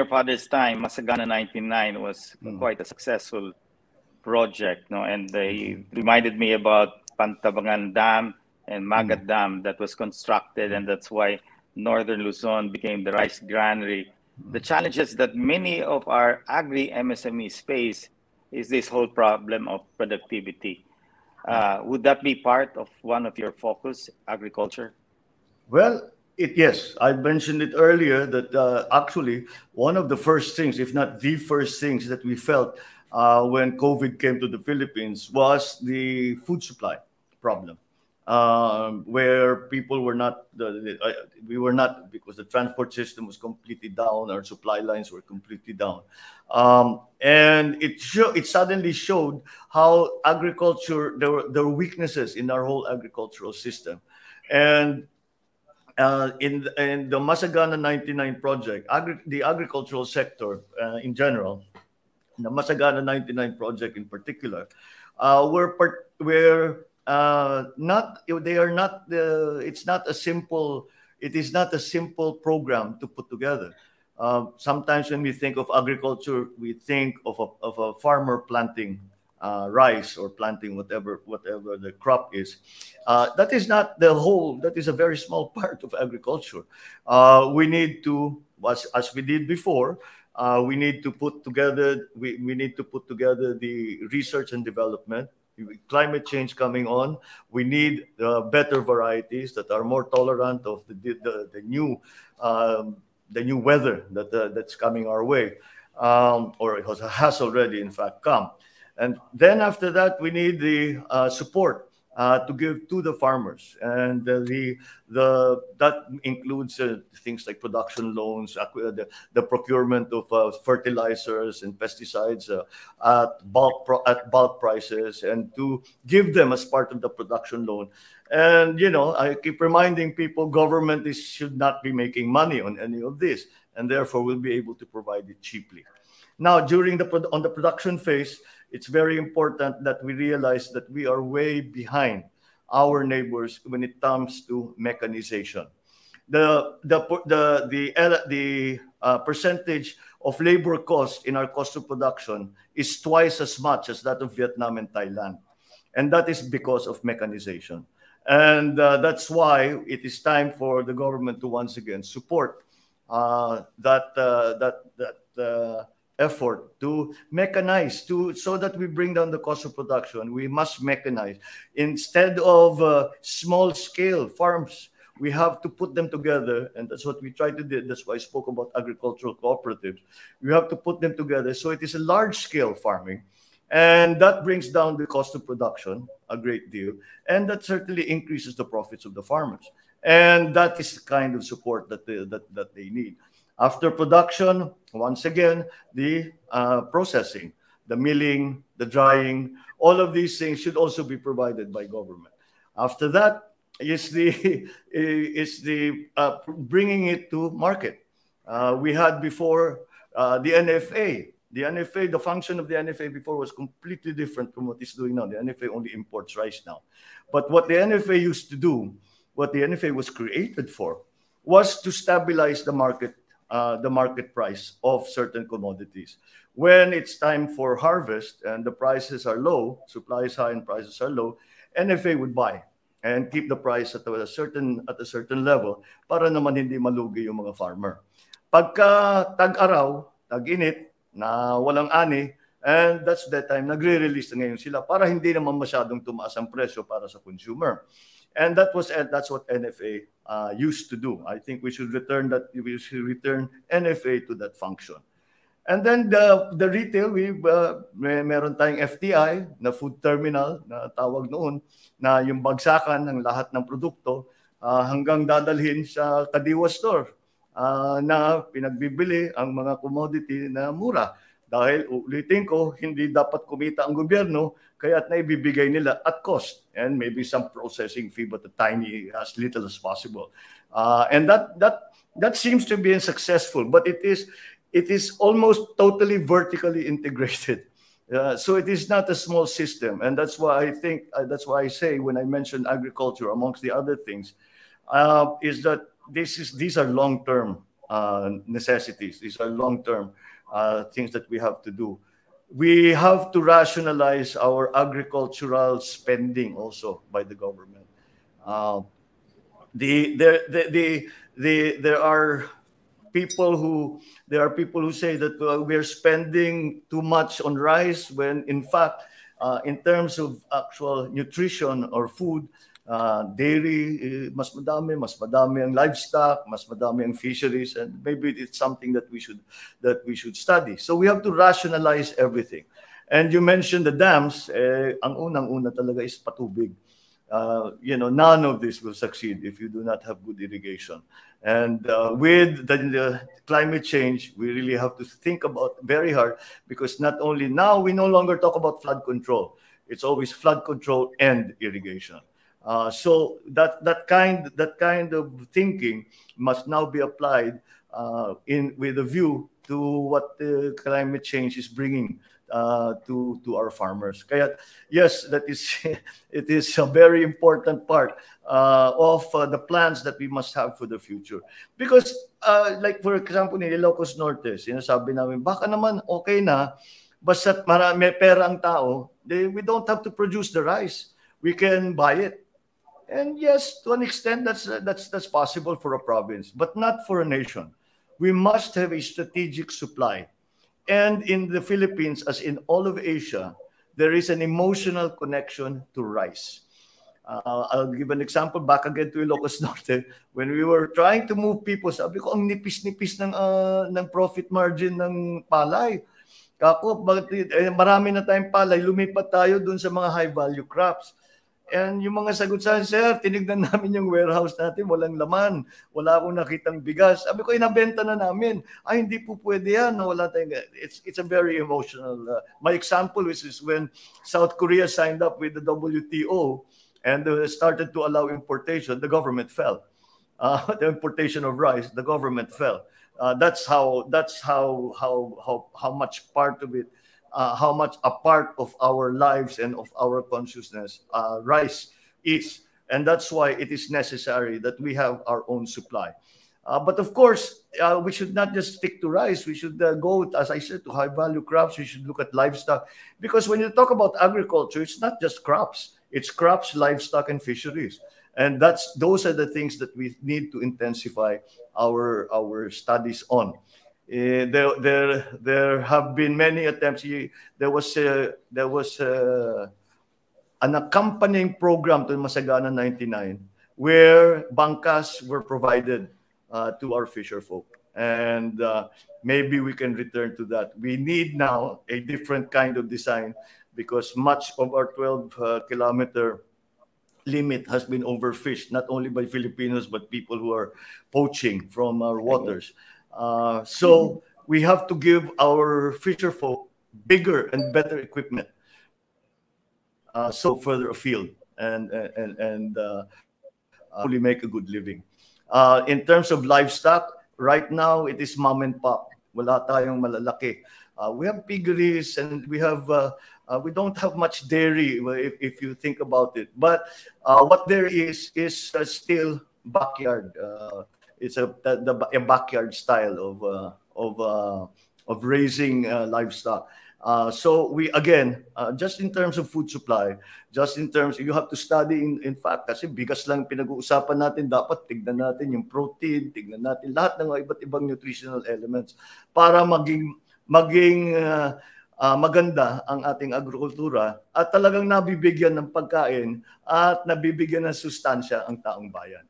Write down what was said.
your father's time, Masagana 99 was mm. quite a successful project, no? And they reminded me about Pantabangan Dam and Magat mm. Dam that was constructed, and that's why northern Luzon became the rice granary. Mm. The challenges that many of our agri MSMEs face is this whole problem of productivity. Uh, would that be part of one of your focus, agriculture? Well, it, yes, I mentioned it earlier that uh, actually one of the first things, if not the first things that we felt uh, when COVID came to the Philippines was the food supply problem um, where people were not, the, uh, we were not, because the transport system was completely down, our supply lines were completely down. Um, and it, it suddenly showed how agriculture, there were, there were weaknesses in our whole agricultural system. And uh, in, in the Masagana 99 project, agri the agricultural sector uh, in general, the Masagana 99 project in particular, uh, were, part, were uh, not they are not the it's not a simple it is not a simple program to put together. Uh, sometimes when we think of agriculture we think of a, of a farmer planting uh, rice or planting whatever whatever the crop is uh, that is not the whole that is a very small part of agriculture uh, we need to as, as we did before uh, we need to put together we, we need to put together the research and development climate change coming on. We need uh, better varieties that are more tolerant of the, the, the new um, the new weather that uh, that's coming our way, um, or it has already in fact come. And then after that, we need the uh, support uh, to give to the farmers, and uh, the the that includes uh, things like production loans, the, the procurement of uh, fertilizers and pesticides uh, at bulk at bulk prices, and to give them as part of the production loan. And you know, I keep reminding people, government is, should not be making money on any of this, and therefore will be able to provide it cheaply. Now, during the on the production phase it's very important that we realize that we are way behind our neighbors when it comes to mechanization. The, the, the, the, the uh, percentage of labor cost in our cost of production is twice as much as that of Vietnam and Thailand. And that is because of mechanization. And uh, that's why it is time for the government to once again support uh, that, uh, that, that uh, effort to mechanize to so that we bring down the cost of production we must mechanize. Instead of uh, small scale farms we have to put them together and that's what we try to do. That's why i spoke about agricultural cooperatives. We have to put them together so it is a large scale farming and that brings down the cost of production a great deal and that certainly increases the profits of the farmers. And that is the kind of support that that, that they need after production, once again, the uh, processing, the milling, the drying, all of these things should also be provided by government. After that is the is the uh, bringing it to market. Uh, we had before uh, the NFA. The NFA, the function of the NFA before was completely different from what it's doing now. The NFA only imports rice now. But what the NFA used to do, what the NFA was created for, was to stabilize the market uh, the market price of certain commodities. When it's time for harvest and the prices are low, supply is high and prices are low, NFA would buy and keep the price at a certain at a certain level para naman hindi malugi yung mga farmer. Pagka tag-araw, tag-init, na walang ani, and that's the time nagre-release na ngayon sila para hindi naman masyadong tumaas ang presyo para sa consumer. And that was that's what NFA uh, used to do. I think we should return that we should return NFA to that function. And then the the retail we uh, may meron tayong FTI na food terminal na tawag noon na yung bagsakan ng lahat ng produkto uh, hanggang dadalhin sa Kadiwa store uh, na pinagbibili ang mga commodity na mura. Dahil ulitin ko, hindi dapat kumita ang gobyerno, kaya't naibibigay nila at cost and maybe some processing fee but a tiny, as little as possible. Uh, and that, that, that seems to be successful, but it is, it is almost totally vertically integrated. Uh, so it is not a small system, and that's why I think uh, that's why I say when I mention agriculture, amongst the other things, uh, is that this is these are long-term uh, necessities. These are long-term uh, things that we have to do. We have to rationalize our agricultural spending also by the government. Uh, the, there, the, the, the, there are people who there are people who say that uh, we're spending too much on rice when in fact uh, in terms of actual nutrition or food uh, dairy eh, mas madami mas madami ang livestock mas madami ang fisheries and maybe it's something that we should that we should study so we have to rationalize everything and you mentioned the dams eh, ang unang-una talaga is patubig uh, you know, none of this will succeed if you do not have good irrigation. And uh, with the, the, climate change, we really have to think about very hard because not only now we no longer talk about flood control, it's always flood control and irrigation. Uh, so that that kind that kind of thinking must now be applied uh, in with a view to what the climate change is bringing uh, to to our farmers. Kaya yes, that is it is a very important part uh, of uh, the plans that we must have for the future. Because uh, like for example ni Ilocos Norte, sinasabi namin baka naman okay na basta marami pera ang tao, they, we don't have to produce the rice. We can buy it. And yes, to an extent, that's that's that's possible for a province, but not for a nation. We must have a strategic supply and in the Philippines, as in all of Asia, there is an emotional connection to rice. Uh, I'll give an example back again to Ilocos Norte. When we were trying to move people, sabi ko, ang nipis-nipis ng, uh, ng profit margin ng palay. Kako, eh, marami na tayong palay, lumipat tayo dun sa mga high-value crops. And yung mga sagot sa sir, tinignan namin yung warehouse natin, walang laman. Wala akong nakitang bigas. Sabi ko, inabenta na namin. Ay, hindi po pwede yan. Wala tayong... It's, it's a very emotional... Uh, my example is, is when South Korea signed up with the WTO and uh, started to allow importation, the government fell. Uh, the importation of rice, the government fell. Uh, that's how that's how how how how much part of it uh, how much a part of our lives and of our consciousness uh, rice is. And that's why it is necessary that we have our own supply. Uh, but of course, uh, we should not just stick to rice. We should uh, go, as I said, to high value crops. We should look at livestock. Because when you talk about agriculture, it's not just crops, it's crops, livestock, and fisheries. And that's those are the things that we need to intensify our, our studies on. Uh, there, there, there have been many attempts. There was, uh, there was uh, an accompanying program to Masagana 99 where bankas were provided uh, to our fisher folk. And uh, maybe we can return to that. We need now a different kind of design because much of our 12 uh, kilometer limit has been overfished, not only by Filipinos, but people who are poaching from our waters. Uh, so we have to give our fisher folk bigger and better equipment. Uh, so further afield and and and uh, fully make a good living. Uh, in terms of livestock, right now it is mom and pop. Wala tayong malalaki. Uh, we have piggeries and we have uh, uh, we don't have much dairy if, if you think about it. But uh, what there is is uh, still backyard. It's a the, the backyard style of uh, of uh, of raising uh, livestock. Uh, so we again, uh, just in terms of food supply, just in terms, you have to study in, in fact kasi bigas lang pinag-uusapan natin, dapat tignan natin yung protein, tignan natin lahat ng iba't ibang nutritional elements para maging maging uh, uh, maganda ang ating agrikultura at talagang nabibigyan ng pagkain at nabibigyan ng sustansya ang taong bayan.